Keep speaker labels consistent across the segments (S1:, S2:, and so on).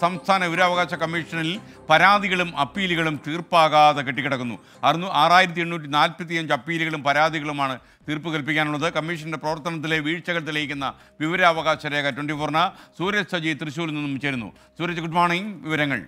S1: സംസ്ഥാന വിവരാവകാശ കമ്മീഷനിൽ പരാതികളും അപ്പീലുകളും തീർപ്പാകാതെ കെട്ടിക്കിടക്കുന്നു. അറുന്നൂ ആറായിരത്തി എണ്ണൂറ്റി നാൽപ്പത്തി അഞ്ച് അപ്പീലുകളും പരാതികളുമാണ് തീർപ്പ് കൽപ്പിക്കാനുള്ളത്. കമ്മീഷന്റെ പ്രവർത്തനത്തിലെ വീഴ്ചകൾ തെളിയിക്കുന്ന വിവരാവകാശ രേഖ ട്വന്റി ഫോറിന് സൂരജ് സജി തൃശ്ശൂരിൽ നിന്നും ചേരുന്നു. Sooraj good morning. വിവരങ്ങൾ.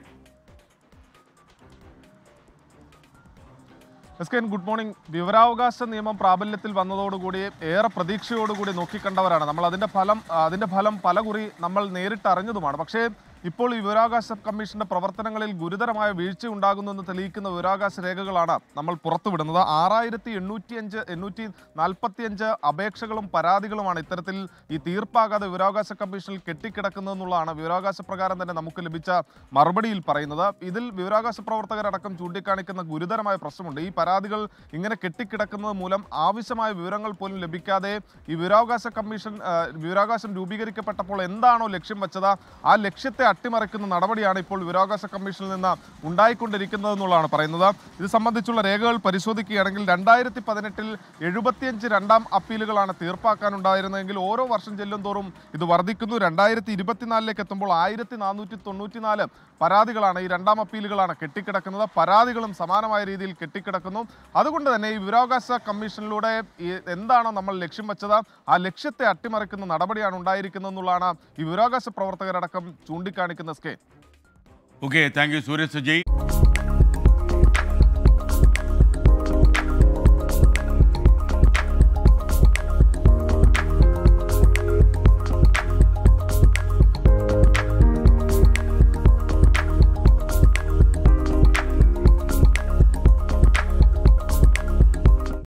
S2: Yes good morning. വിവരാവകാശ നിയമം പ്രാബല്യത്തിൽ വന്നതോടുകൂടി ഏറെ പ്രതീക്ഷയോടുകൂടി നോക്കിക്കണ്ടവരാണ്. നമ്മൾ അതിന്റെ ഫലം അതിന്റെ ഫലം പലകുറി നമ്മൾ നേരിട്ട് അറിഞ്ഞതുമാണ് പക്ഷേ ഇപ്പോൾ ഈ വിവരാവകാശ കമ്മീഷന്റെ പ്രവർത്തനങ്ങളിൽ ഗുരുതരമായ വീഴ്ച ഉണ്ടാകുന്നുവെന്ന് തെളിയിക്കുന്ന വിവരാവകാശ രേഖകളാണ് നമ്മൾ പുറത്തുവിടുന്നത്. ആറായിരത്തി എണ്ണൂറ്റി അഞ്ച് എണ്ണൂറ്റി നാൽപ്പത്തി അഞ്ച് അപേക്ഷകളും പരാതികളുമാണ് ഇത്തരത്തിൽ ഈ തീർപ്പാകാതെ വിവരാവകാശ കമ്മീഷനിൽ കെട്ടിക്കിടക്കുന്നതെന്നുള്ളതാണ് വിവരാവകാശ പ്രകാരം തന്നെ നമുക്ക് ലഭിച്ച മറുപടിയിൽ പറയുന്നത്. ഇതിൽ വിവരാവകാശ പ്രവർത്തകരടക്കം ചൂണ്ടിക്കാണിക്കുന്ന ഗുരുതരമായ പ്രശ്നമുണ്ട്. ഈ പരാതികൾ ഇങ്ങനെ കെട്ടിക്കിടക്കുന്നത് മൂലം ആവശ്യമായ വിവരങ്ങൾ പോലും ലഭിക്കാതെ ഈ വിവരാവകാശ കമ്മീഷൻ വിവരാകാശം രൂപീകരിക്കപ്പെട്ടപ്പോൾ എന്താണോ ലക്ഷ്യം വെച്ചത് ആ ലക്ഷ്യത്തെ അട്ടിമറിക്കുന്ന നടപടിയാണ് ഇപ്പോൾ വിവരാവകാശ കമ്മീഷനിൽ നിന്ന് ഉണ്ടായിക്കൊണ്ടിരിക്കുന്നതെന്നുള്ളതാണ് പറയുന്നത്. ഇത് സംബന്ധിച്ചുള്ള രേഖകൾ പരിശോധിക്കുകയാണെങ്കിൽ രണ്ടായിരത്തി പതിനെട്ടിൽ എഴുപത്തിയഞ്ച് രണ്ടാം അപ്പീലുകളാണ് തീർപ്പാക്കാനുണ്ടായിരുന്നതെങ്കിൽ ഓരോ വർഷം ചെല്ലും തോറും ഇത് വർദ്ധിക്കുന്നു. രണ്ടായിരത്തി ഇരുപത്തിനാലിലേക്ക് എത്തുമ്പോൾ ആയിരത്തി നാനൂറ്റി തൊണ്ണൂറ്റിനാല് പരാതികളാണ് ഈ രണ്ടാം അപ്പീലുകളാണ് കെട്ടിക്കിടക്കുന്നത്. പരാതികളും സമാനമായ രീതിയിൽ കെട്ടിക്കിടക്കുന്നു. അതുകൊണ്ട് തന്നെ ഈ വിവരാവകാശ കമ്മീഷനിലൂടെ എന്താണോ നമ്മൾ ലക്ഷ്യം വെച്ചത് ആ ലക്ഷ്യത്തെ അട്ടിമറിക്കുന്ന നടപടിയാണ് ഉണ്ടായിരിക്കുന്നതെന്നുള്ളതാണ് ഈ വിവരാവകാശ പ്രവർത്തകരടക്കം ചൂണ്ടിക്കാണിക്കുന്ന scale
S1: okay thank you Surya Saji